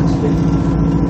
感じで。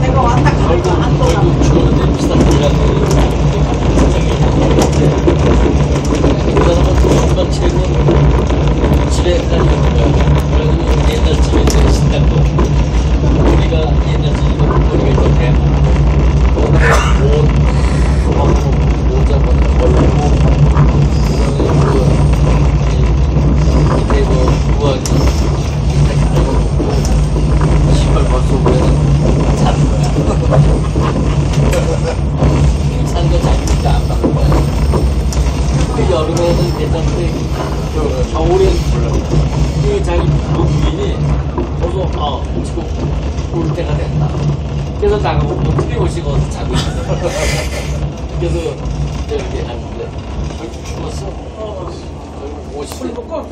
내가 왔다 자기가 안 받는 거야. 그 여름에는 괜찮은데 그 겨울엔 몰라. 그 자기 그 부인이 어서 아 지금 올 때가 됐다. 그래서 나가고 뭐 트림옷이 거기서 자고 있어. 그래서 이렇게 하는데 결국 죽었어. 어, 술 50대 먹고